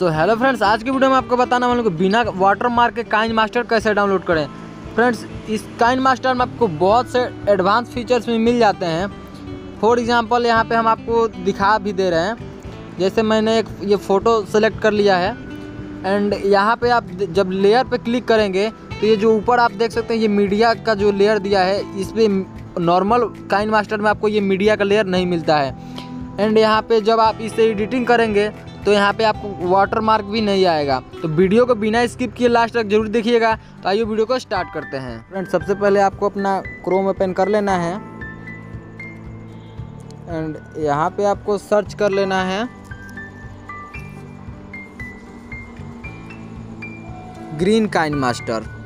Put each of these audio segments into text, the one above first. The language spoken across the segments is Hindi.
सो हेलो फ्रेंड्स आज की वीडियो में आपको बताना वाला हूँ बिना वाटर मार्क के काइन मास्टर कैसे डाउनलोड करें। फ्रेंड्स इस काइन मास्टर में आपको बहुत से एडवांस फीचर्स भी मिल जाते हैं। फॉर एग्जांपल यहाँ पे हम आपको दिखा भी दे रहे हैं। जैसे मैंने एक ये फ़ोटो सेलेक्ट कर लिया है। एंड यहाँ पे आप जब लेयर पे क्लिक करेंगे तो ये जो ऊपर आप देख सकते हैं, ये मीडिया का जो लेयर दिया है इस पर नॉर्मल काइन मास्टर में आपको ये मीडिया का लेयर नहीं मिलता है। एंड यहाँ पे जब आप इसे एडिटिंग करेंगे तो यहाँ पे आपको वाटर मार्क भी नहीं आएगा। तो वीडियो को बिना स्किप किए लास्ट तक ज़रूर देखिएगा। तो आइए वीडियो को स्टार्ट करते हैं। फ्रेंड सबसे पहले आपको अपना क्रोम ओपन कर लेना है। एंड यहाँ पे आपको सर्च कर लेना है। ग्रीन काइन मास्टर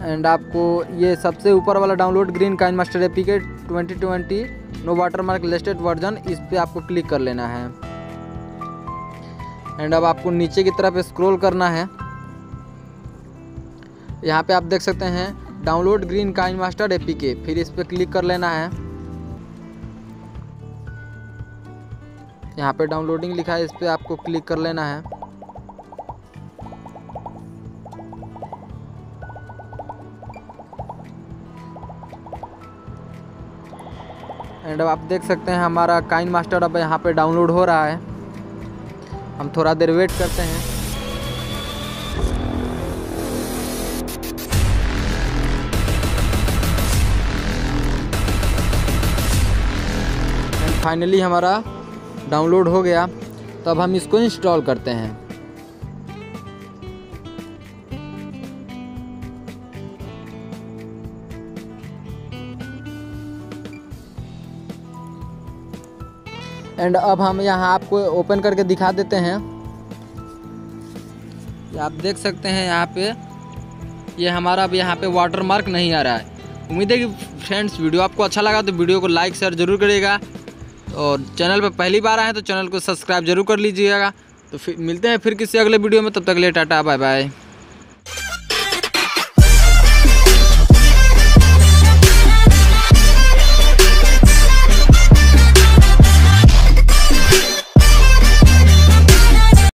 एंड आपको ये सबसे ऊपर वाला download green KineMaster A P K twenty twenty no watermark latest version, इस पर आपको क्लिक कर लेना है। एंड अब आपको नीचे की तरफ़ स्क्रॉल करना है। यहाँ पे आप देख सकते हैं, download green KineMaster A K फिर इस पर क्लिक कर लेना है। यहाँ पे डाउनलोडिंग लिखा है, इस पर आपको क्लिक कर लेना है। एंड अब आप देख सकते हैं हमारा काइन मास्टर अब यहाँ पे डाउनलोड हो रहा है। हम थोड़ा देर वेट करते हैं। फाइनली हमारा डाउनलोड हो गया। तो अब हम इसको इंस्टॉल करते हैं। एंड अब हम यहाँ आपको ओपन करके दिखा देते हैं। आप देख सकते हैं यहाँ पे, ये यह हमारा अब यहाँ पे वाटर मार्क नहीं आ रहा है। उम्मीद है कि फ्रेंड्स वीडियो आपको अच्छा लगा तो वीडियो को लाइक शेयर ज़रूर करिएगा। और चैनल पर पहली बार आए तो चैनल को सब्सक्राइब ज़रूर कर लीजिएगा। तो फिर मिलते हैं फिर किसी अगले वीडियो में, तब तक ले टाटा बाय बाय